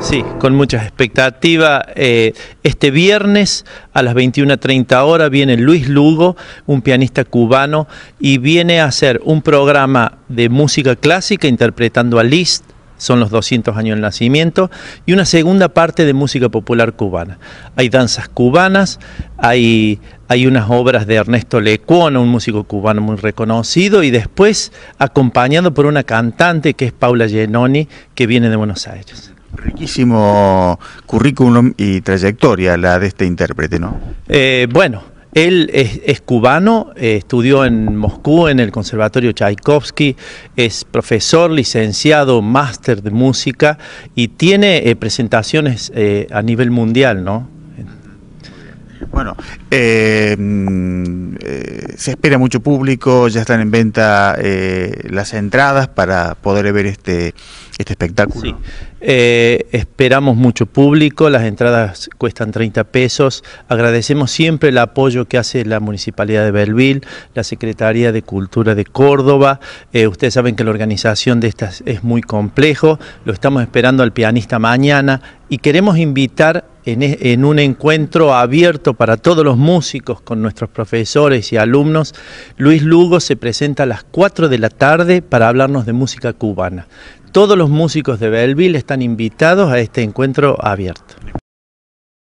Sí, con muchas expectativas. Eh, este viernes a las 21.30 horas viene Luis Lugo, un pianista cubano, y viene a hacer un programa de música clásica interpretando a Liszt, son los 200 años del nacimiento, y una segunda parte de música popular cubana. Hay danzas cubanas, hay, hay unas obras de Ernesto Lecuona, un músico cubano muy reconocido, y después acompañado por una cantante que es Paula Genoni, que viene de Buenos Aires. Riquísimo currículum y trayectoria la de este intérprete, ¿no? Eh, bueno, él es, cubano, eh, estudió en Moscú en el Conservatorio Tchaikovsky, es profesor, licenciado, máster de música y tiene eh, presentaciones a nivel mundial, ¿no? Bueno, mm, se espera mucho público, ya están en venta las entradas para poder ver este, este espectáculo. Sí. Eh, esperamos mucho público, las entradas cuestan 30 pesos. Agradecemos siempre el apoyo que hace la Municipalidad de Belville, la Secretaría de Cultura de Córdoba. Eh, ustedes saben que la organización de estas es muy complejo. Lo estamos esperando al pianista mañana y queremos invitar en, e, en un encuentro abierto para todos los músicos con nuestros profesores y alumnos. Luis Lugo se presenta a las 4 de la tarde para hablarnos de música cubana. Todos los músicos de Belleville están invitados a este encuentro abierto.